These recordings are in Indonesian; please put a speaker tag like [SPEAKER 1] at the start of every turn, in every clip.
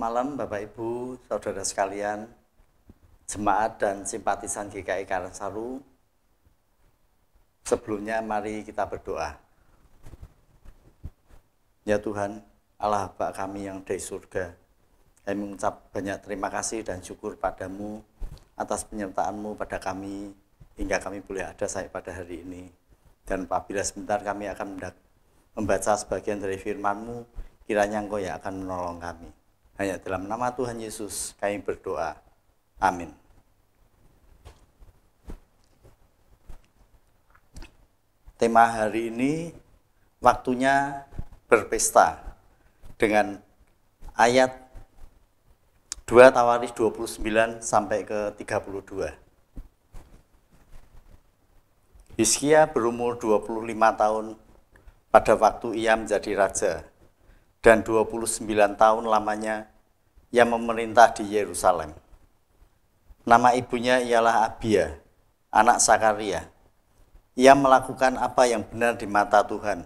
[SPEAKER 1] Malam Bapak Ibu, Saudara sekalian, jemaat dan simpatisan GKI Karangsaru. Sebelumnya mari kita berdoa. Ya Tuhan, Allah Bapa kami yang dari surga, kami mengucap banyak terima kasih dan syukur padamu atas penyertaanmu pada kami hingga kami boleh ada sampai pada hari ini. Dan apabila sebentar kami akan membaca sebagian dari firman-Mu, kiranya Engkau yang akan menolong kami. Hanya dalam nama Tuhan Yesus kami berdoa. Amin. Tema hari ini waktunya berpesta dengan ayat 2 Tawaris 29 sampai ke 32. Hizkia berumur 25 tahun pada waktu ia menjadi raja dan 29 tahun lamanya ia memerintah di Yerusalem. Nama ibunya ialah Abia, anak Sakaria. Ia melakukan apa yang benar di mata Tuhan,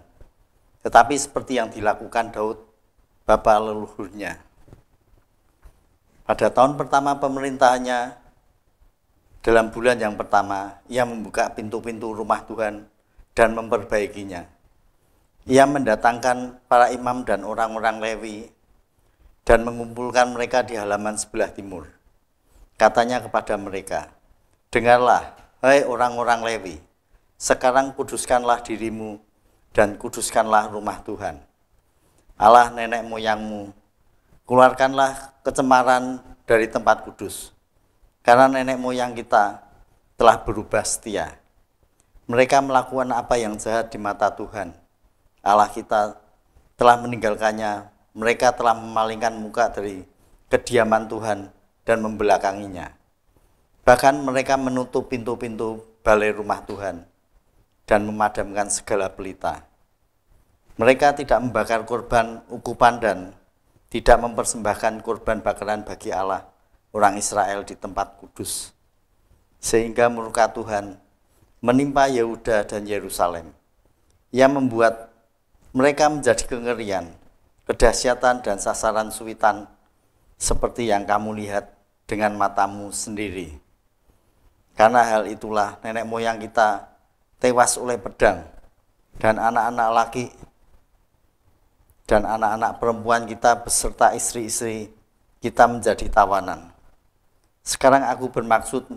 [SPEAKER 1] tetapi seperti yang dilakukan Daud, bapa leluhurnya. Pada tahun pertama pemerintahannya, dalam bulan yang pertama, ia membuka pintu-pintu rumah Tuhan dan memperbaikinya ia mendatangkan para imam dan orang-orang Lewi dan mengumpulkan mereka di halaman sebelah timur. Katanya kepada mereka, Dengarlah, hai orang-orang Lewi, sekarang kuduskanlah dirimu dan kuduskanlah rumah Tuhan. Allah nenek moyangmu, keluarkanlah kecemaran dari tempat kudus. Karena nenek moyang kita telah berubah setia. Mereka melakukan apa yang jahat di mata Tuhan Allah kita telah meninggalkannya, mereka telah memalingkan muka dari kediaman Tuhan dan membelakanginya. Bahkan mereka menutup pintu-pintu balai rumah Tuhan dan memadamkan segala pelita. Mereka tidak membakar korban ukupan dan tidak mempersembahkan korban bakaran bagi Allah, orang Israel di tempat kudus. Sehingga murka Tuhan menimpa Yehuda dan Yerusalem. Ia membuat mereka menjadi kengerian, kedahsyatan dan sasaran suitan seperti yang kamu lihat dengan matamu sendiri. Karena hal itulah nenek moyang kita tewas oleh pedang dan anak-anak laki dan anak-anak perempuan kita beserta istri-istri kita menjadi tawanan. Sekarang aku bermaksud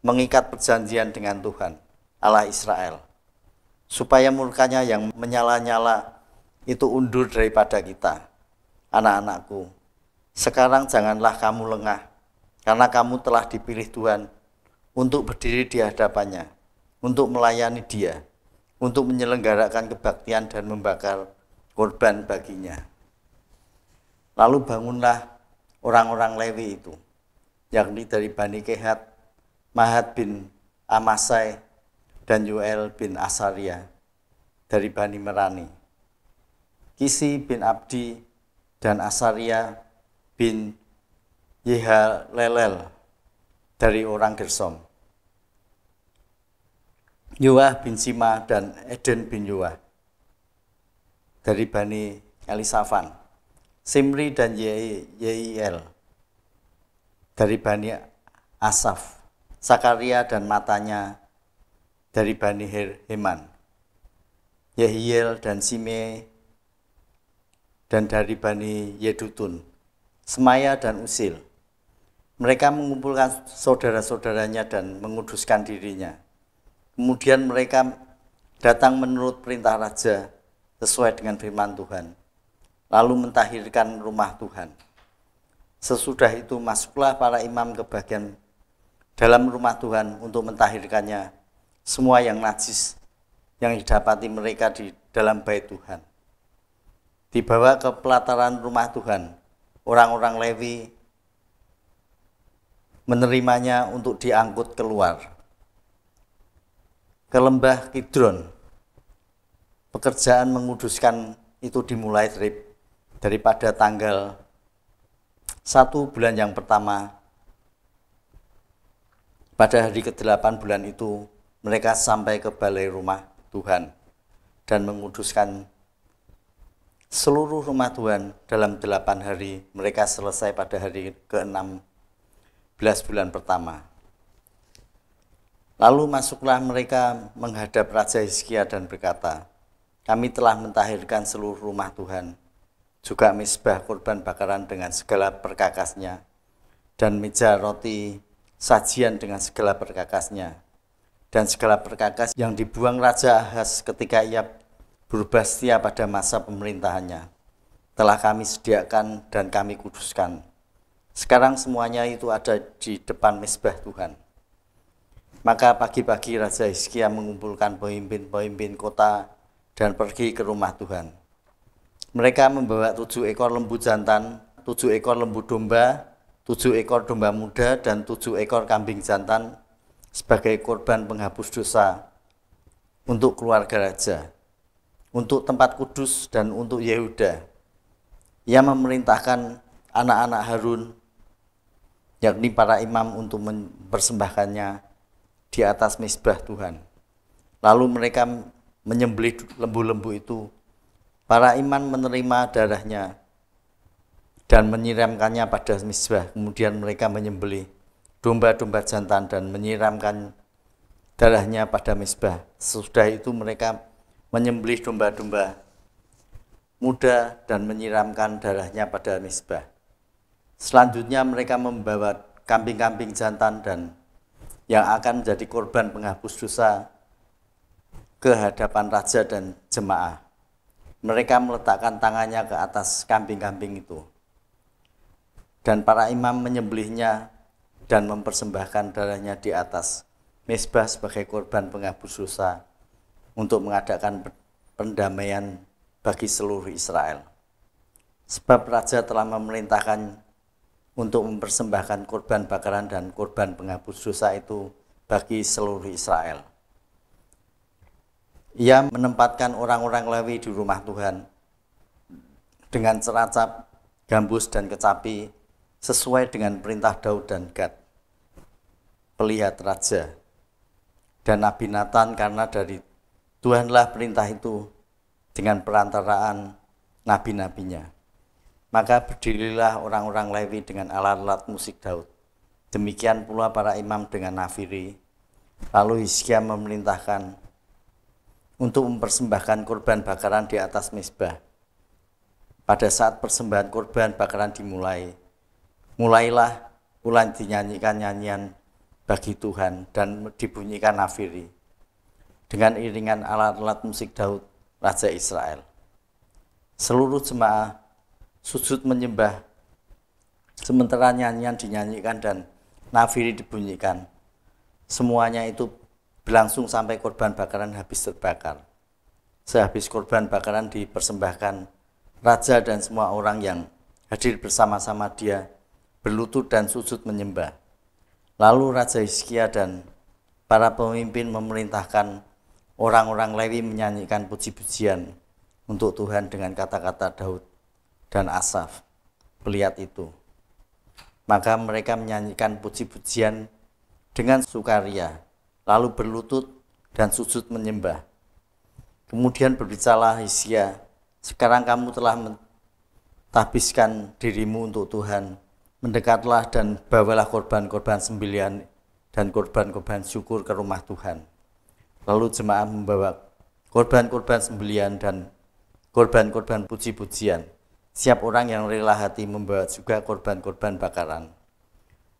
[SPEAKER 1] mengikat perjanjian dengan Tuhan, Allah Israel supaya murkanya yang menyala-nyala itu undur daripada kita. Anak-anakku, sekarang janganlah kamu lengah, karena kamu telah dipilih Tuhan untuk berdiri di hadapannya, untuk melayani dia, untuk menyelenggarakan kebaktian dan membakar korban baginya. Lalu bangunlah orang-orang Lewi itu, yakni dari Bani Kehat, Mahat bin Amasai, dan Yuel bin Asaria dari Bani Merani. Kisi bin Abdi dan Asaria bin Yehalelel dari orang Gersom. Yuah bin Sima dan Eden bin Yuah dari Bani Elisafan. Simri dan Yeiel dari Bani Asaf. Sakaria dan matanya dari Bani Heman, Yehiel dan Sime dan dari Bani Yedutun, Semaya dan Usil. Mereka mengumpulkan saudara-saudaranya dan menguduskan dirinya. Kemudian mereka datang menurut perintah raja sesuai dengan firman Tuhan, lalu mentahirkan rumah Tuhan. Sesudah itu masuklah para imam ke bagian dalam rumah Tuhan untuk mentahirkannya semua yang najis yang didapati mereka di dalam bait Tuhan. Dibawa ke pelataran rumah Tuhan, orang-orang Lewi menerimanya untuk diangkut keluar ke lembah Kidron. Pekerjaan menguduskan itu dimulai dari daripada tanggal satu bulan yang pertama pada hari ke-8 bulan itu mereka sampai ke balai rumah Tuhan dan menguduskan seluruh rumah Tuhan dalam delapan hari. Mereka selesai pada hari ke-6 belas bulan pertama. Lalu masuklah mereka menghadap Raja Hizkia dan berkata, Kami telah mentahirkan seluruh rumah Tuhan, juga misbah korban bakaran dengan segala perkakasnya, dan meja roti sajian dengan segala perkakasnya, dan segala perkakas yang dibuang Raja Ahaz ketika ia berubah setia pada masa pemerintahannya. Telah kami sediakan dan kami kuduskan. Sekarang semuanya itu ada di depan mesbah Tuhan. Maka pagi-pagi Raja Hizkia mengumpulkan pemimpin-pemimpin kota dan pergi ke rumah Tuhan. Mereka membawa tujuh ekor lembu jantan, tujuh ekor lembu domba, tujuh ekor domba muda, dan tujuh ekor kambing jantan sebagai korban penghapus dosa untuk keluarga raja untuk tempat kudus dan untuk Yehuda. Ia memerintahkan anak-anak Harun, yakni para imam untuk mempersembahkannya di atas misbah Tuhan. Lalu mereka menyembelih lembu-lembu itu. Para imam menerima darahnya dan menyiramkannya pada misbah. Kemudian mereka menyembelih domba-domba jantan dan menyiramkan darahnya pada misbah. Sesudah itu mereka menyembelih domba-domba muda dan menyiramkan darahnya pada misbah. Selanjutnya mereka membawa kambing-kambing jantan dan yang akan menjadi korban penghapus dosa ke hadapan raja dan jemaah. Mereka meletakkan tangannya ke atas kambing-kambing itu. Dan para imam menyembelihnya dan mempersembahkan darahnya di atas mesbah sebagai korban penghapus dosa untuk mengadakan pendamaian bagi seluruh Israel. Sebab raja telah memerintahkan untuk mempersembahkan korban bakaran dan korban penghapus dosa itu bagi seluruh Israel. Ia menempatkan orang-orang Lewi di rumah Tuhan dengan ceracap, gambus, dan kecapi sesuai dengan perintah Daud dan Gad, pelihat raja, dan Nabi Nathan karena dari Tuhanlah perintah itu dengan perantaraan nabi-nabinya. Maka berdirilah orang-orang Lewi dengan alat-alat musik Daud. Demikian pula para imam dengan nafiri. Lalu Hizkia memerintahkan untuk mempersembahkan korban bakaran di atas mesbah. Pada saat persembahan korban bakaran dimulai, mulailah ulang dinyanyikan nyanyian bagi Tuhan dan dibunyikan nafiri dengan iringan alat-alat musik Daud, Raja Israel. Seluruh jemaah sujud menyembah, sementara nyanyian dinyanyikan dan nafiri dibunyikan. Semuanya itu berlangsung sampai korban bakaran habis terbakar. Sehabis korban bakaran dipersembahkan, Raja dan semua orang yang hadir bersama-sama dia berlutut dan sujud menyembah. Lalu Raja Hizkia dan para pemimpin memerintahkan orang-orang Lewi menyanyikan puji-pujian untuk Tuhan dengan kata-kata Daud dan Asaf, pelihat itu. Maka mereka menyanyikan puji-pujian dengan sukaria, lalu berlutut dan sujud menyembah. Kemudian berbicaralah Hizkia, sekarang kamu telah mentahbiskan dirimu untuk Tuhan, mendekatlah dan bawalah korban-korban sembilan dan korban-korban syukur ke rumah Tuhan Lalu jemaah membawa korban-korban sembelian dan korban-korban puji-pujian. Siap orang yang rela hati membawa juga korban-korban bakaran.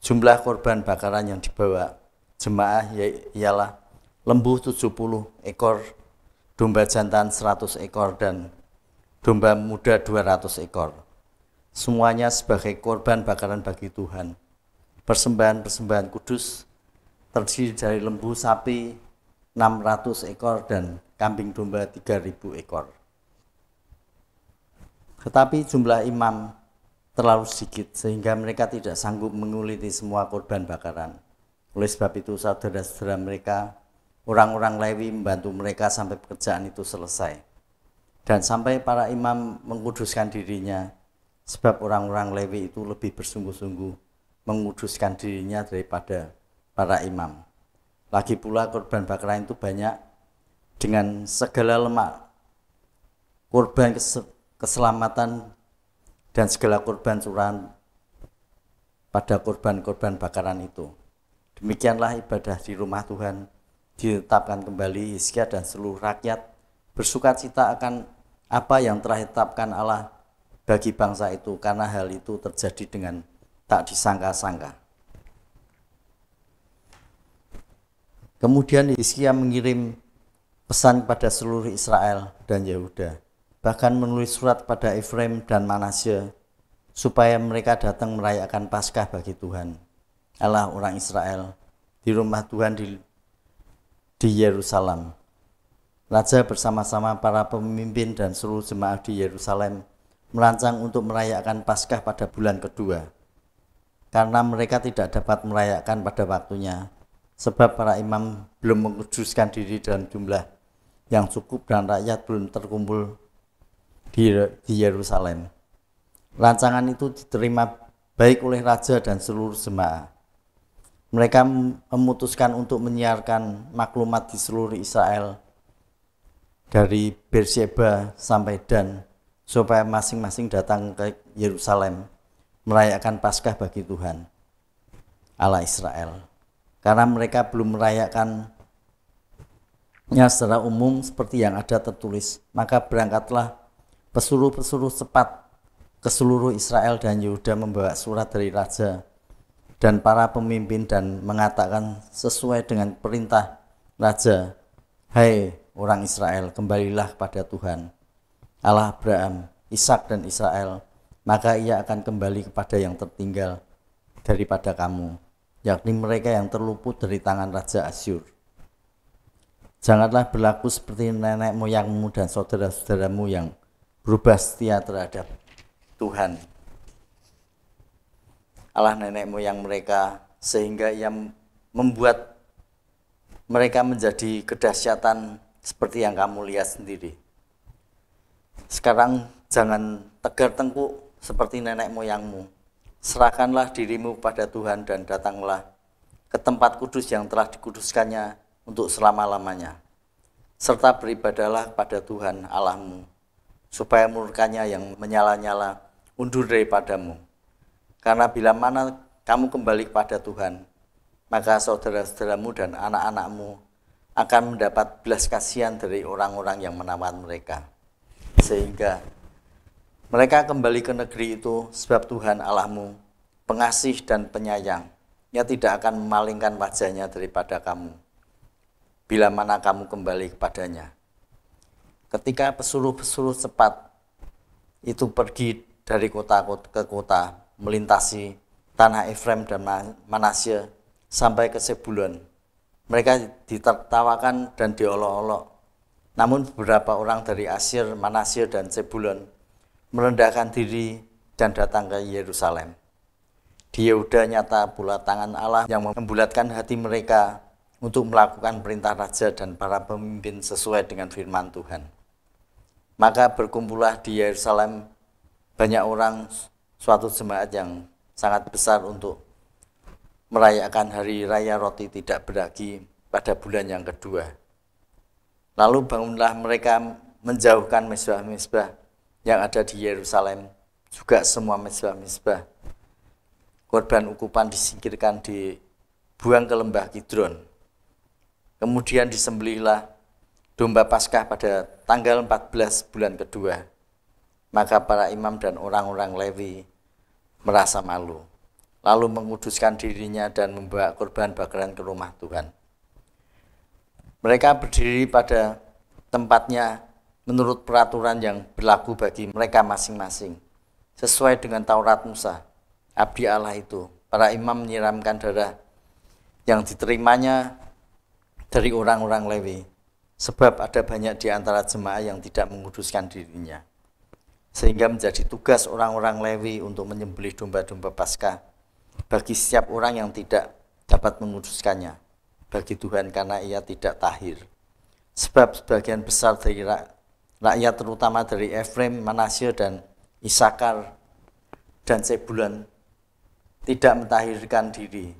[SPEAKER 1] Jumlah korban bakaran yang dibawa jemaah ialah lembu 70 ekor, domba jantan 100 ekor, dan domba muda 200 ekor. Semuanya sebagai korban bakaran bagi Tuhan. Persembahan-persembahan kudus terdiri dari lembu sapi, 600 ekor dan kambing domba 3000 ekor. Tetapi jumlah imam terlalu sedikit sehingga mereka tidak sanggup menguliti semua korban bakaran. Oleh sebab itu saudara-saudara mereka, orang-orang Lewi membantu mereka sampai pekerjaan itu selesai. Dan sampai para imam menguduskan dirinya, sebab orang-orang Lewi itu lebih bersungguh-sungguh menguduskan dirinya daripada para imam. Lagi pula korban bakaran itu banyak dengan segala lemak. Korban keselamatan dan segala korban curahan pada korban-korban bakaran itu. Demikianlah ibadah di rumah Tuhan ditetapkan kembali Hizkia dan seluruh rakyat bersuka cita akan apa yang telah ditetapkan Allah bagi bangsa itu karena hal itu terjadi dengan tak disangka-sangka. Kemudian Hizkia mengirim pesan kepada seluruh Israel dan Yehuda, bahkan menulis surat kepada Efraim dan Manasye supaya mereka datang merayakan Paskah bagi Tuhan, Allah orang Israel, di rumah Tuhan di, di Yerusalem. Raja bersama-sama para pemimpin dan seluruh jemaah di Yerusalem merancang untuk merayakan Paskah pada bulan kedua. Karena mereka tidak dapat merayakan pada waktunya, sebab para imam belum menguduskan diri dalam jumlah yang cukup dan rakyat belum terkumpul di, di Yerusalem. Rancangan itu diterima baik oleh raja dan seluruh jemaah. Mereka memutuskan untuk menyiarkan maklumat di seluruh Israel dari Beersheba sampai Dan supaya masing-masing datang ke Yerusalem merayakan Paskah bagi Tuhan Allah Israel. Karena mereka belum merayakan nya secara umum seperti yang ada tertulis. Maka berangkatlah pesuruh-pesuruh cepat ke seluruh Israel dan Yehuda membawa surat dari raja dan para pemimpin dan mengatakan sesuai dengan perintah raja, "Hai orang Israel, kembalilah kepada Tuhan, Allah Abraham, Ishak dan Israel, maka ia akan kembali kepada yang tertinggal daripada kamu, yakni mereka yang terluput dari tangan Raja Asyur." Janganlah berlaku seperti nenek moyangmu dan saudara-saudaramu yang berubah setia terhadap Tuhan. Allah nenek moyang mereka sehingga ia membuat mereka menjadi kedahsyatan seperti yang kamu lihat sendiri. Sekarang jangan tegar tengkuk seperti nenek moyangmu. Serahkanlah dirimu kepada Tuhan dan datanglah ke tempat kudus yang telah dikuduskannya untuk selama-lamanya. Serta beribadalah pada Tuhan Allahmu, supaya murkanya yang menyala-nyala undur daripadamu. Karena bila mana kamu kembali kepada Tuhan, maka saudara-saudaramu dan anak-anakmu akan mendapat belas kasihan dari orang-orang yang menawan mereka. Sehingga mereka kembali ke negeri itu sebab Tuhan Allahmu pengasih dan penyayang. Ia tidak akan memalingkan wajahnya daripada kamu bila mana kamu kembali kepadanya. Ketika pesuruh-pesuruh cepat itu pergi dari kota ke kota, melintasi tanah Efraim dan Manasye sampai ke Sebulon. Mereka ditertawakan dan diolok-olok. Namun beberapa orang dari Asyir, Manasye dan Sebulon merendahkan diri dan datang ke Yerusalem. Di Yehuda nyata pula tangan Allah yang membulatkan hati mereka untuk melakukan perintah raja dan para pemimpin sesuai dengan firman Tuhan. Maka berkumpullah di Yerusalem banyak orang suatu jemaat yang sangat besar untuk merayakan hari raya roti tidak beragi pada bulan yang kedua. Lalu bangunlah mereka menjauhkan mesbah-mesbah yang ada di Yerusalem, juga semua mesbah-mesbah. Korban ukupan disingkirkan dibuang ke lembah Kidron Kemudian disembelihlah domba Paskah pada tanggal 14 bulan kedua. Maka para imam dan orang-orang Lewi merasa malu, lalu menguduskan dirinya dan membawa korban bakaran ke rumah Tuhan. Mereka berdiri pada tempatnya menurut peraturan yang berlaku bagi mereka masing-masing, sesuai dengan Taurat Musa, abdi Allah itu. Para imam menyiramkan darah yang diterimanya dari orang-orang Lewi, sebab ada banyak di antara jemaah yang tidak menguduskan dirinya. Sehingga menjadi tugas orang-orang Lewi untuk menyembelih domba-domba Paskah bagi setiap orang yang tidak dapat menguduskannya bagi Tuhan karena ia tidak tahir. Sebab sebagian besar dari rakyat terutama dari Efraim, Manasye dan Isakar dan Sebulon tidak mentahirkan diri.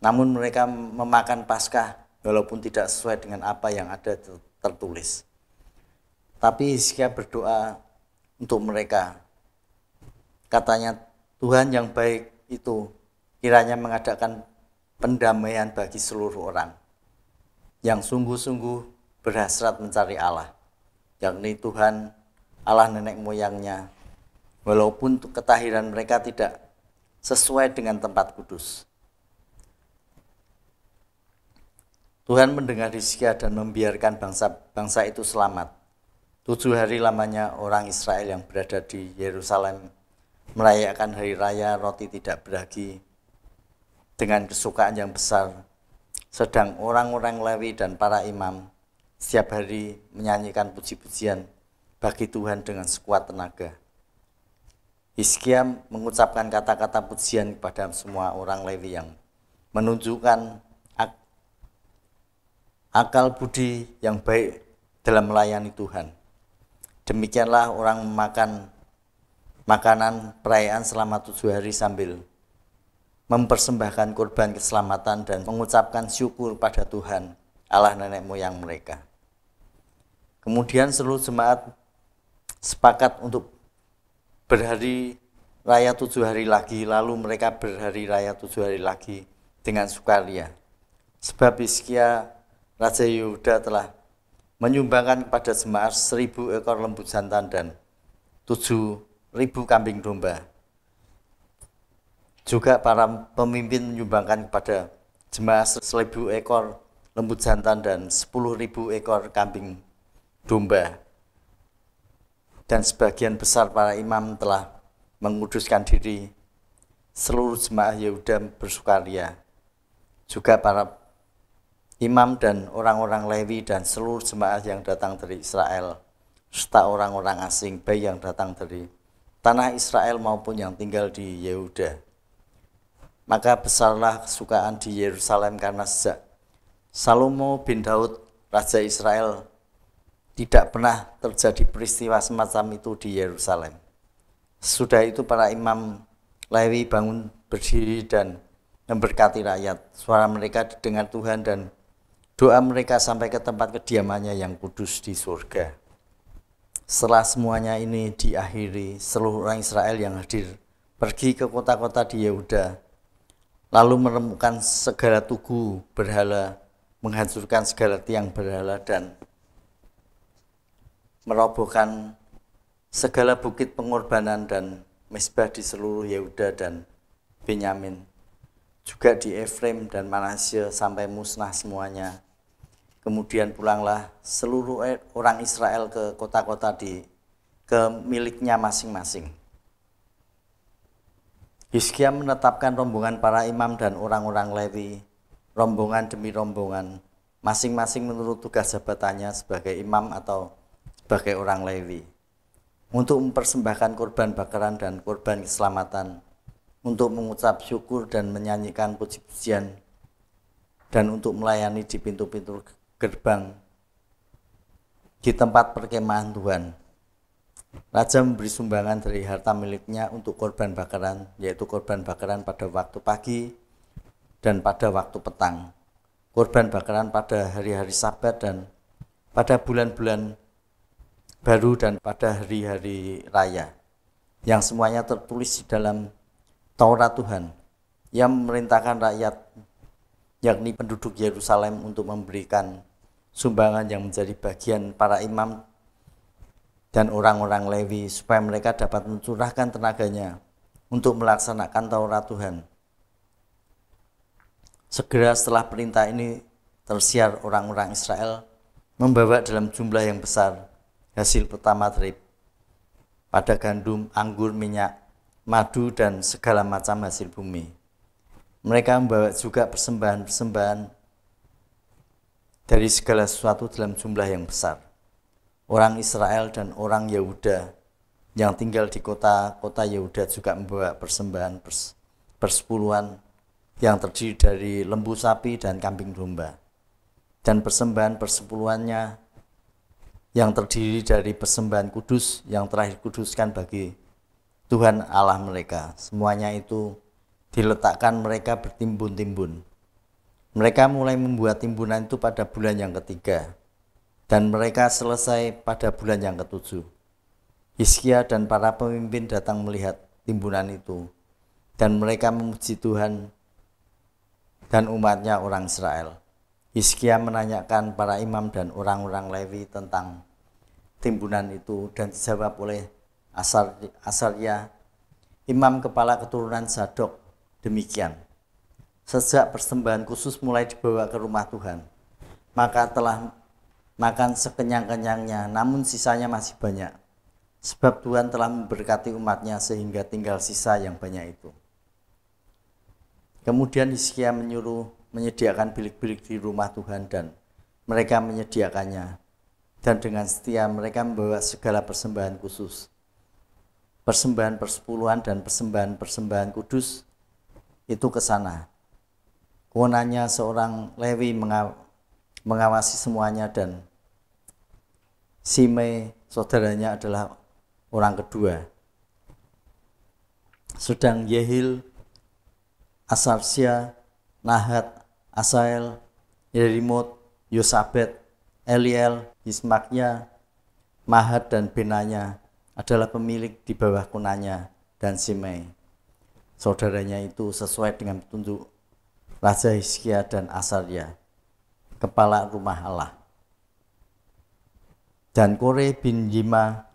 [SPEAKER 1] Namun mereka memakan Paskah walaupun tidak sesuai dengan apa yang ada tertulis. Tapi Hizkia berdoa untuk mereka. Katanya Tuhan yang baik itu kiranya mengadakan pendamaian bagi seluruh orang yang sungguh-sungguh berhasrat mencari Allah, yakni Tuhan Allah nenek moyangnya, walaupun ketahiran mereka tidak sesuai dengan tempat kudus. Tuhan mendengar Hizkia dan membiarkan bangsa-bangsa itu selamat. Tujuh hari lamanya orang Israel yang berada di Yerusalem merayakan hari raya roti tidak beragi dengan kesukaan yang besar. Sedang orang-orang Lewi dan para imam setiap hari menyanyikan puji-pujian bagi Tuhan dengan sekuat tenaga. Hizkia mengucapkan kata-kata pujian kepada semua orang Lewi yang menunjukkan ak akal budi yang baik dalam melayani Tuhan. Demikianlah orang memakan makanan perayaan selama tujuh hari sambil mempersembahkan korban keselamatan dan mengucapkan syukur pada Tuhan, Allah nenek moyang mereka. Kemudian seluruh jemaat sepakat untuk berhari raya tujuh hari lagi, lalu mereka berhari raya tujuh hari lagi dengan sukaria. Sebab Hizkia Raja Yehuda telah menyumbangkan kepada jemaat seribu ekor lembu jantan dan tujuh ribu kambing domba juga para pemimpin menyumbangkan kepada jemaah seribu ekor lembu jantan dan sepuluh ribu ekor kambing domba. Dan sebagian besar para imam telah menguduskan diri. Seluruh jemaah Yehuda bersukaria. Juga para imam dan orang-orang Lewi dan seluruh jemaah yang datang dari Israel serta orang-orang asing baik yang datang dari tanah Israel maupun yang tinggal di Yehuda maka besarlah kesukaan di Yerusalem karena sejak Salomo bin Daud, Raja Israel, tidak pernah terjadi peristiwa semacam itu di Yerusalem. Sudah itu para imam Lewi bangun berdiri dan memberkati rakyat. Suara mereka didengar Tuhan dan doa mereka sampai ke tempat kediamannya yang kudus di surga. Setelah semuanya ini diakhiri, seluruh orang Israel yang hadir pergi ke kota-kota di Yehuda lalu menemukan segala tugu berhala, menghancurkan segala tiang berhala dan merobohkan segala bukit pengorbanan dan mesbah di seluruh Yehuda dan Benyamin. Juga di Efraim dan Manasye sampai musnah semuanya. Kemudian pulanglah seluruh orang Israel ke kota-kota di ke miliknya masing-masing. Hizkia menetapkan rombongan para imam dan orang-orang Lewi, rombongan demi rombongan, masing-masing menurut tugas jabatannya sebagai imam atau sebagai orang Lewi, untuk mempersembahkan korban bakaran dan korban keselamatan, untuk mengucap syukur dan menyanyikan puji-pujian, dan untuk melayani di pintu-pintu gerbang di tempat perkemahan Tuhan Raja memberi sumbangan dari harta miliknya untuk korban bakaran, yaitu korban bakaran pada waktu pagi dan pada waktu petang. Korban bakaran pada hari-hari sabat dan pada bulan-bulan baru dan pada hari-hari raya. Yang semuanya tertulis di dalam Taurat Tuhan yang memerintahkan rakyat yakni penduduk Yerusalem untuk memberikan sumbangan yang menjadi bagian para imam dan orang-orang Lewi supaya mereka dapat mencurahkan tenaganya untuk melaksanakan Taurat Tuhan. Segera setelah perintah ini tersiar orang-orang Israel membawa dalam jumlah yang besar hasil pertama dari pada gandum, anggur, minyak, madu, dan segala macam hasil bumi. Mereka membawa juga persembahan-persembahan dari segala sesuatu dalam jumlah yang besar orang Israel dan orang Yehuda yang tinggal di kota-kota Yehuda juga membawa persembahan pers persepuluhan yang terdiri dari lembu sapi dan kambing domba. Dan persembahan persepuluhannya yang terdiri dari persembahan kudus yang telah dikuduskan bagi Tuhan Allah mereka. Semuanya itu diletakkan mereka bertimbun-timbun. Mereka mulai membuat timbunan itu pada bulan yang ketiga dan mereka selesai pada bulan yang ketujuh. Hizkia dan para pemimpin datang melihat timbunan itu dan mereka memuji Tuhan dan umatnya orang Israel. Hizkia menanyakan para imam dan orang-orang Lewi tentang timbunan itu dan dijawab oleh Asar, Asarya, imam kepala keturunan Sadok, demikian. Sejak persembahan khusus mulai dibawa ke rumah Tuhan, maka telah makan sekenyang-kenyangnya, namun sisanya masih banyak. Sebab Tuhan telah memberkati umatnya sehingga tinggal sisa yang banyak itu. Kemudian Hizkia menyuruh menyediakan bilik-bilik di rumah Tuhan dan mereka menyediakannya. Dan dengan setia mereka membawa segala persembahan khusus. Persembahan persepuluhan dan persembahan-persembahan kudus itu ke sana. Kewenannya seorang Lewi mengawasi semuanya dan Simei saudaranya adalah orang kedua. Sedang Yehil, Asarsya, Nahat, Asael, Yerimot, Yosabet, Eliel, Ismaknya, Mahat dan Benanya adalah pemilik di bawah kunanya dan Simei. Saudaranya itu sesuai dengan petunjuk Raja Hizkia dan Asarya, kepala rumah Allah. Dan Kore bin Yima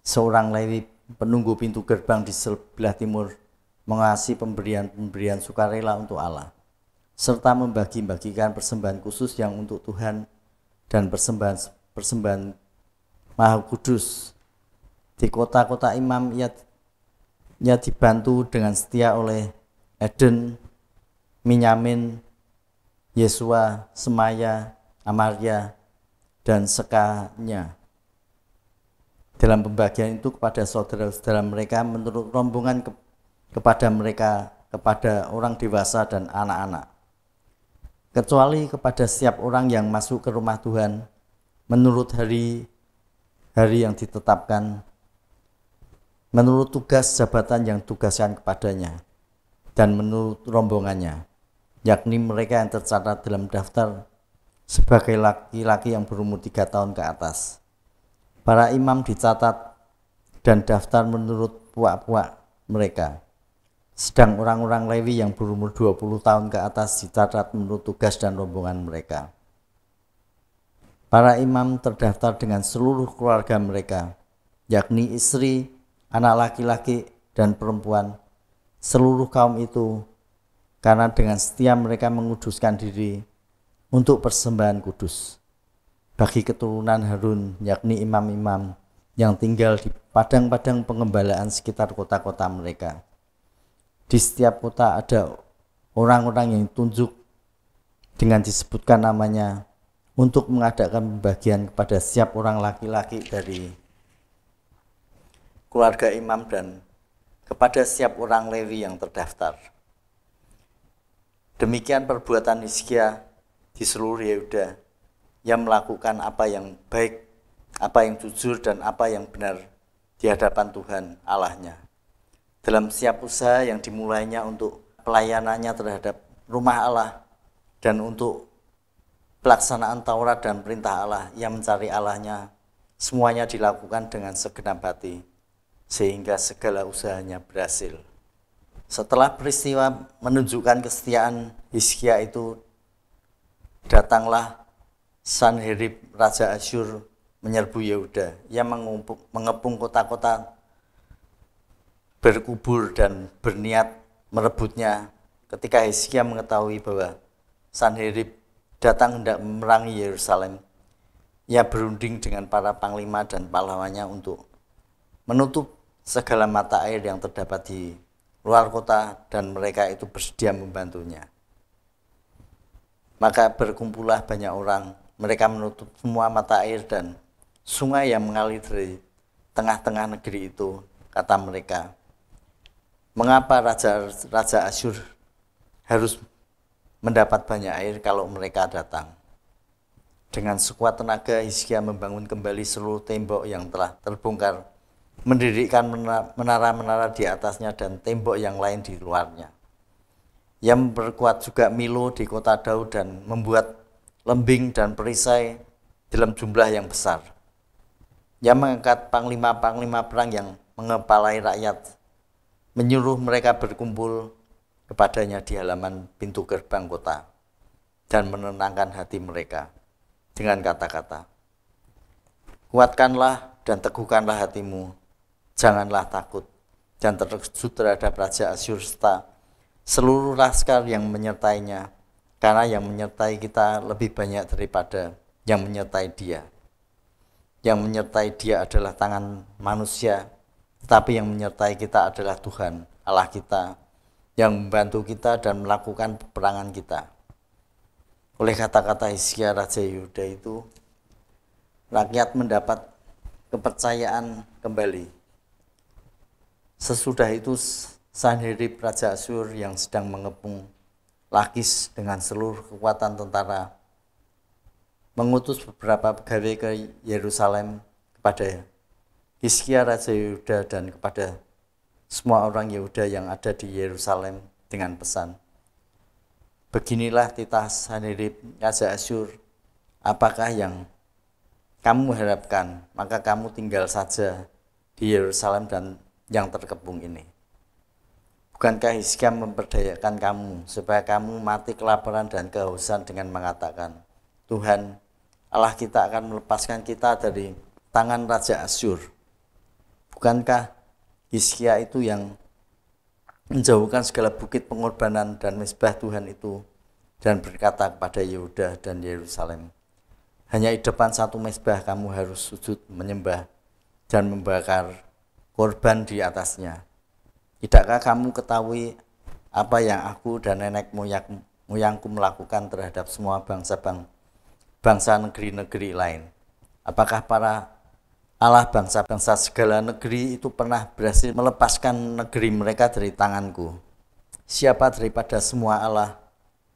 [SPEAKER 1] seorang Lewi penunggu pintu gerbang di sebelah timur mengasih pemberian-pemberian sukarela untuk Allah serta membagi-bagikan persembahan khusus yang untuk Tuhan dan persembahan persembahan Maha Kudus. Di kota-kota imam ia, ia dibantu dengan setia oleh Eden, Minyamin, Yesua, Semaya, Amaria, dan Sekanya. Dalam pembagian itu kepada saudara-saudara mereka menurut rombongan ke, kepada mereka kepada orang dewasa dan anak-anak. Kecuali kepada setiap orang yang masuk ke rumah Tuhan menurut hari hari yang ditetapkan menurut tugas jabatan yang tugaskan kepadanya dan menurut rombongannya yakni mereka yang tercatat dalam daftar sebagai laki-laki yang berumur tiga tahun ke atas Para imam dicatat dan daftar menurut puak-puak mereka. Sedang orang-orang Lewi yang berumur 20 tahun ke atas dicatat menurut tugas dan rombongan mereka. Para imam terdaftar dengan seluruh keluarga mereka, yakni istri, anak laki-laki, dan perempuan, seluruh kaum itu, karena dengan setia mereka menguduskan diri untuk persembahan kudus bagi keturunan Harun, yakni imam-imam yang tinggal di padang-padang pengembalaan sekitar kota-kota mereka. Di setiap kota ada orang-orang yang tunjuk dengan disebutkan namanya untuk mengadakan pembagian kepada setiap orang laki-laki dari keluarga imam dan kepada setiap orang Lewi yang terdaftar. Demikian perbuatan Hizkia di seluruh Yehuda yang melakukan apa yang baik, apa yang jujur dan apa yang benar di hadapan Tuhan Allahnya. Dalam siap usaha yang dimulainya untuk pelayanannya terhadap rumah Allah dan untuk pelaksanaan Taurat dan perintah Allah yang mencari Allahnya, semuanya dilakukan dengan segenap hati sehingga segala usahanya berhasil. Setelah peristiwa menunjukkan kesetiaan Hizkia itu, datanglah Sanherib Raja Asyur menyerbu Yehuda. Ia mengepung kota-kota berkubur dan berniat merebutnya ketika Hizkia mengetahui bahwa Sanherib datang hendak memerangi Yerusalem. Ia berunding dengan para panglima dan pahlawannya untuk menutup segala mata air yang terdapat di luar kota dan mereka itu bersedia membantunya. Maka berkumpullah banyak orang mereka menutup semua mata air dan sungai yang mengalir dari tengah-tengah negeri itu, kata mereka. Mengapa Raja Raja Asyur harus mendapat banyak air kalau mereka datang? Dengan sekuat tenaga, Hizkia membangun kembali seluruh tembok yang telah terbongkar, mendirikan menara-menara di atasnya dan tembok yang lain di luarnya. Ia memperkuat juga Milo di kota Daud dan membuat lembing dan perisai dalam jumlah yang besar. Ia mengangkat panglima-panglima perang yang mengepalai rakyat, menyuruh mereka berkumpul kepadanya di halaman pintu gerbang kota dan menenangkan hati mereka dengan kata-kata, Kuatkanlah dan teguhkanlah hatimu, janganlah takut dan terkejut terhadap Raja Asyur seluruh laskar yang menyertainya, karena yang menyertai kita lebih banyak daripada yang menyertai dia. Yang menyertai dia adalah tangan manusia, tetapi yang menyertai kita adalah Tuhan, Allah kita, yang membantu kita dan melakukan peperangan kita. Oleh kata-kata Hizkia Raja Yuda itu, rakyat mendapat kepercayaan kembali. Sesudah itu Sanherib Raja Asyur yang sedang mengepung Lakis dengan seluruh kekuatan tentara mengutus beberapa pegawai ke Yerusalem kepada Hizkia Raja Yehuda dan kepada semua orang Yehuda yang ada di Yerusalem dengan pesan. Beginilah titah Sanherib Raja Asyur, apakah yang kamu harapkan, maka kamu tinggal saja di Yerusalem dan yang terkepung ini. Bukankah Hizkia memperdayakan kamu supaya kamu mati kelaparan dan kehausan dengan mengatakan, Tuhan, Allah kita akan melepaskan kita dari tangan Raja Asyur. Bukankah Hizkia itu yang menjauhkan segala bukit pengorbanan dan mesbah Tuhan itu dan berkata kepada Yehuda dan Yerusalem, hanya di depan satu mesbah kamu harus sujud menyembah dan membakar korban di atasnya. Tidakkah kamu ketahui apa yang aku dan nenek moyang, moyangku melakukan terhadap semua bangsa-bangsa bangsa negeri-negeri lain. Apakah para Allah bangsa-bangsa segala negeri itu pernah berhasil melepaskan negeri mereka dari tanganku? Siapa daripada semua Allah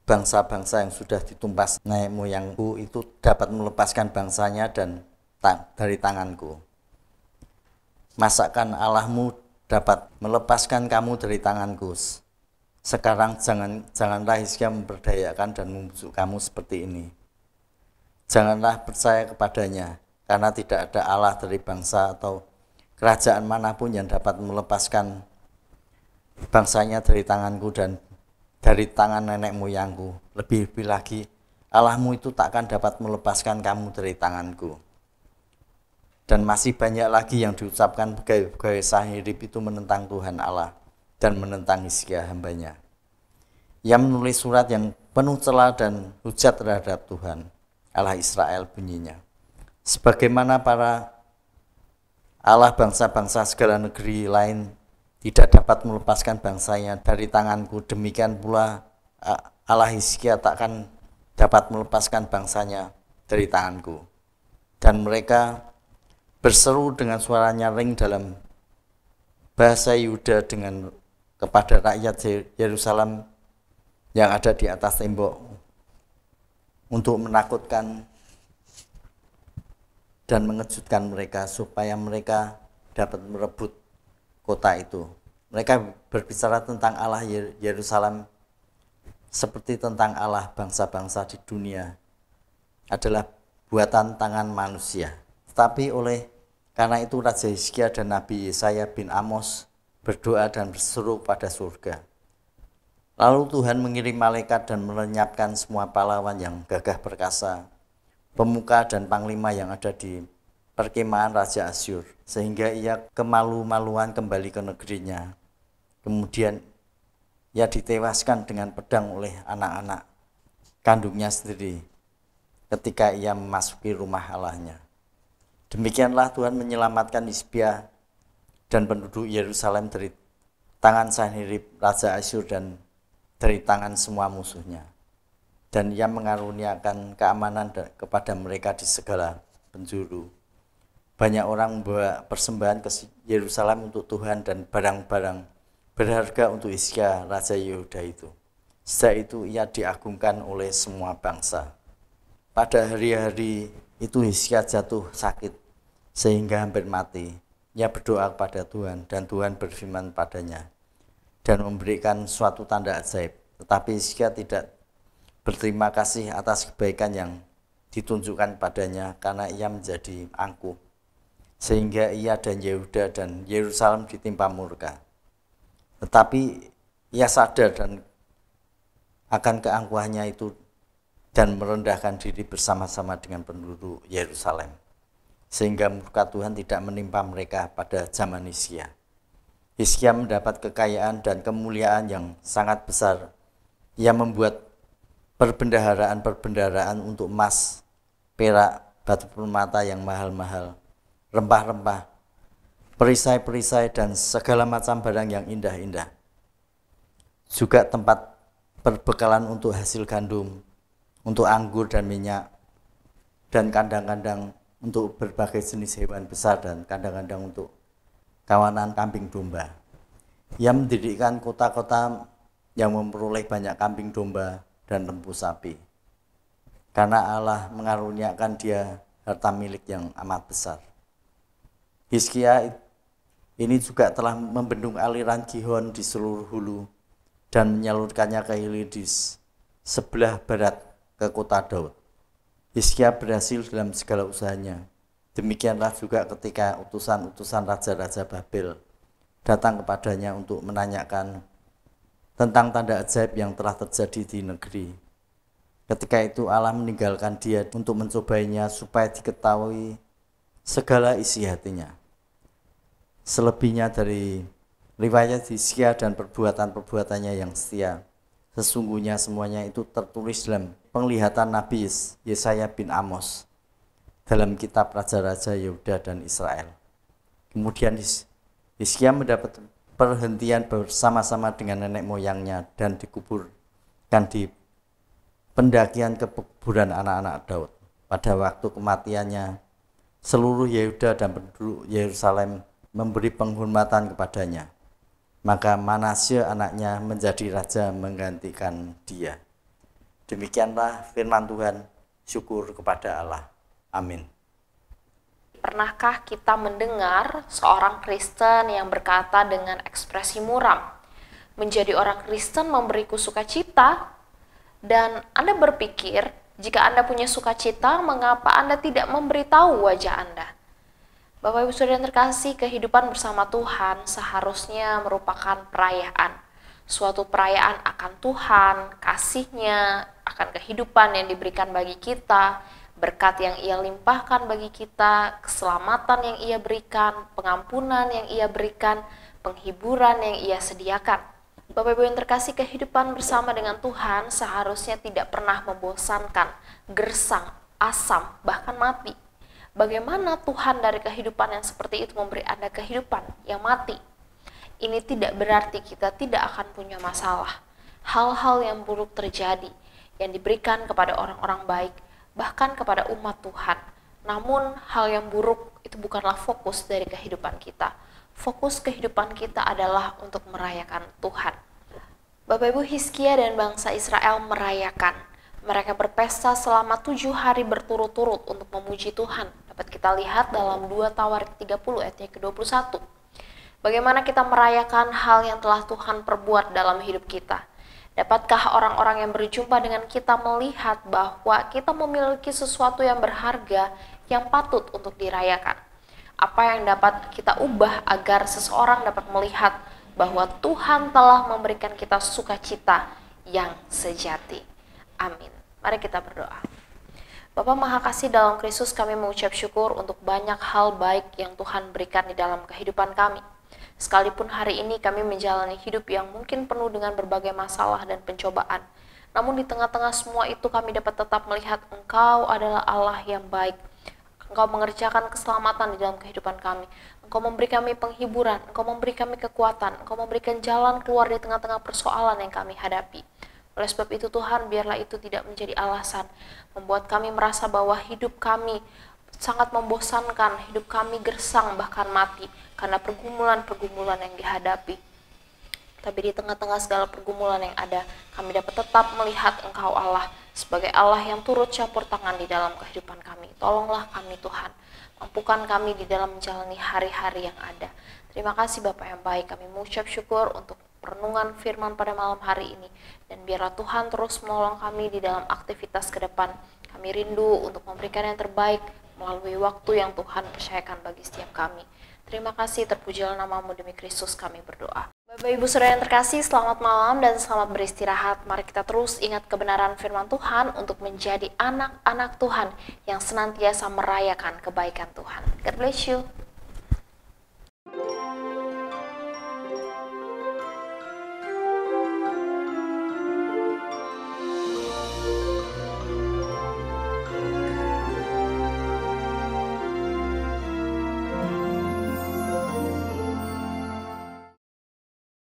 [SPEAKER 1] bangsa-bangsa yang sudah ditumpas naik moyangku itu dapat melepaskan bangsanya dan dari tanganku? Masakan Allahmu dapat melepaskan kamu dari tanganku? Sekarang jangan janganlah Hizkia memperdayakan dan membujuk kamu seperti ini janganlah percaya kepadanya, karena tidak ada Allah dari bangsa atau kerajaan mana pun yang dapat melepaskan bangsanya dari tanganku dan dari tangan nenek moyangku. Lebih-lebih lagi, Allahmu itu takkan dapat melepaskan kamu dari tanganku. Dan masih banyak lagi yang diucapkan pegawai-pegawai Sahirib itu menentang Tuhan Allah dan menentang Hizkia hambanya. Ia menulis surat yang penuh celah dan hujat terhadap Tuhan. Allah Israel bunyinya. Sebagaimana para Allah bangsa-bangsa segala negeri lain tidak dapat melepaskan bangsanya dari tanganku, demikian pula Allah Hizkia takkan dapat melepaskan bangsanya dari tanganku. Dan mereka berseru dengan suara nyaring dalam bahasa Yuda dengan kepada rakyat Yerusalem yang ada di atas tembok untuk menakutkan dan mengejutkan mereka supaya mereka dapat merebut kota itu. Mereka berbicara tentang Allah Yerusalem seperti tentang Allah bangsa-bangsa di dunia adalah buatan tangan manusia. Tetapi oleh karena itu Raja Hizkia dan Nabi Yesaya bin Amos berdoa dan berseru pada surga. Lalu Tuhan mengirim malaikat dan melenyapkan semua pahlawan yang gagah perkasa, pemuka dan panglima yang ada di perkemahan Raja Asyur, sehingga ia kemalu-maluan kembali ke negerinya. Kemudian ia ditewaskan dengan pedang oleh anak-anak kandungnya sendiri ketika ia memasuki rumah Allahnya. Demikianlah Tuhan menyelamatkan Isbia dan penduduk Yerusalem dari tangan Sanherib Raja Asyur dan dari tangan semua musuhnya. Dan ia mengaruniakan keamanan kepada mereka di segala penjuru. Banyak orang membawa persembahan ke Yerusalem untuk Tuhan dan barang-barang berharga untuk Isya Raja Yehuda itu. Sejak itu ia diagungkan oleh semua bangsa. Pada hari-hari itu Hizkia jatuh sakit sehingga hampir mati. Ia berdoa kepada Tuhan dan Tuhan berfirman padanya, dan memberikan suatu tanda ajaib. Tetapi Hizkia tidak berterima kasih atas kebaikan yang ditunjukkan padanya karena ia menjadi angkuh. sehingga ia dan Yehuda dan Yerusalem ditimpa murka. Tetapi ia sadar dan akan keangkuhannya itu dan merendahkan diri bersama-sama dengan penduduk Yerusalem. Sehingga murka Tuhan tidak menimpa mereka pada zaman Hizkia. Hizkia mendapat kekayaan dan kemuliaan yang sangat besar. Ia membuat perbendaharaan-perbendaharaan untuk emas, perak, batu permata yang mahal-mahal, rempah-rempah, perisai-perisai dan segala macam barang yang indah-indah. Juga tempat perbekalan untuk hasil gandum, untuk anggur dan minyak, dan kandang-kandang untuk berbagai jenis hewan besar dan kandang-kandang untuk kawanan kambing domba. Ia mendirikan kota-kota yang memperoleh banyak kambing domba dan lembu sapi. Karena Allah mengaruniakan dia harta milik yang amat besar. Hizkia ini juga telah membendung aliran Gihon di seluruh hulu dan menyalurkannya ke Hilidis sebelah barat ke kota Daud. Hizkia berhasil dalam segala usahanya. Demikianlah juga ketika utusan-utusan raja-raja Babel datang kepadanya untuk menanyakan tentang tanda ajaib yang telah terjadi di negeri. Ketika itu Allah meninggalkan dia untuk mencobainya supaya diketahui segala isi hatinya selebihnya dari riwayat Hizkia dan perbuatan-perbuatannya yang setia. Sesungguhnya semuanya itu tertulis dalam penglihatan Nabi Yesaya bin Amos dalam kitab Raja-Raja Yehuda dan Israel. Kemudian Hizkia mendapat perhentian bersama-sama dengan nenek moyangnya dan dikuburkan di pendakian ke kuburan anak-anak Daud. Pada waktu kematiannya, seluruh Yehuda dan penduduk Yerusalem memberi penghormatan kepadanya. Maka Manasye anaknya menjadi raja menggantikan dia. Demikianlah firman Tuhan, syukur kepada Allah. Amin.
[SPEAKER 2] Pernahkah kita mendengar seorang Kristen yang berkata dengan ekspresi muram, menjadi orang Kristen memberiku sukacita, dan Anda berpikir, jika Anda punya sukacita, mengapa Anda tidak memberitahu wajah Anda? Bapak Ibu Saudara yang terkasih, kehidupan bersama Tuhan seharusnya merupakan perayaan. Suatu perayaan akan Tuhan, kasihnya, akan kehidupan yang diberikan bagi kita, berkat yang ia limpahkan bagi kita, keselamatan yang ia berikan, pengampunan yang ia berikan, penghiburan yang ia sediakan. Bapak Ibu yang terkasih, kehidupan bersama dengan Tuhan seharusnya tidak pernah membosankan, gersang, asam, bahkan mati. Bagaimana Tuhan dari kehidupan yang seperti itu memberi Anda kehidupan yang mati? Ini tidak berarti kita tidak akan punya masalah. Hal-hal yang buruk terjadi yang diberikan kepada orang-orang baik, bahkan kepada umat Tuhan. Namun, hal yang buruk itu bukanlah fokus dari kehidupan kita. Fokus kehidupan kita adalah untuk merayakan Tuhan. Bapak Ibu Hizkia dan bangsa Israel merayakan. Mereka berpesta selama tujuh hari berturut-turut untuk memuji Tuhan Dapat kita lihat dalam 2 Tawarik 30 ayatnya ke-21. Bagaimana kita merayakan hal yang telah Tuhan perbuat dalam hidup kita? Dapatkah orang-orang yang berjumpa dengan kita melihat bahwa kita memiliki sesuatu yang berharga yang patut untuk dirayakan? Apa yang dapat kita ubah agar seseorang dapat melihat bahwa Tuhan telah memberikan kita sukacita yang sejati? Amin. Mari kita berdoa. Bapak Maha Kasih dalam Kristus kami mengucap syukur untuk banyak hal baik yang Tuhan berikan di dalam kehidupan kami. Sekalipun hari ini kami menjalani hidup yang mungkin penuh dengan berbagai masalah dan pencobaan, namun di tengah-tengah semua itu kami dapat tetap melihat Engkau adalah Allah yang baik. Engkau mengerjakan keselamatan di dalam kehidupan kami. Engkau memberi kami penghiburan, Engkau memberi kami kekuatan, Engkau memberikan jalan keluar di tengah-tengah persoalan yang kami hadapi. Oleh sebab itu Tuhan biarlah itu tidak menjadi alasan membuat kami merasa bahwa hidup kami sangat membosankan, hidup kami gersang bahkan mati karena pergumulan-pergumulan yang dihadapi. Tapi di tengah-tengah segala pergumulan yang ada, kami dapat tetap melihat Engkau Allah sebagai Allah yang turut campur tangan di dalam kehidupan kami. Tolonglah kami Tuhan, mampukan kami di dalam menjalani hari-hari yang ada. Terima kasih Bapak yang baik, kami mengucap syukur untuk perenungan firman pada malam hari ini. Dan biarlah Tuhan terus menolong kami di dalam aktivitas ke depan. Kami rindu untuk memberikan yang terbaik, melalui waktu yang Tuhan percayakan bagi setiap kami. Terima kasih terpujilah namamu demi Kristus kami berdoa. Bapak Ibu Saudara yang terkasih, selamat malam dan selamat beristirahat. Mari kita terus ingat kebenaran firman Tuhan untuk menjadi anak-anak Tuhan yang senantiasa merayakan kebaikan Tuhan. God bless you.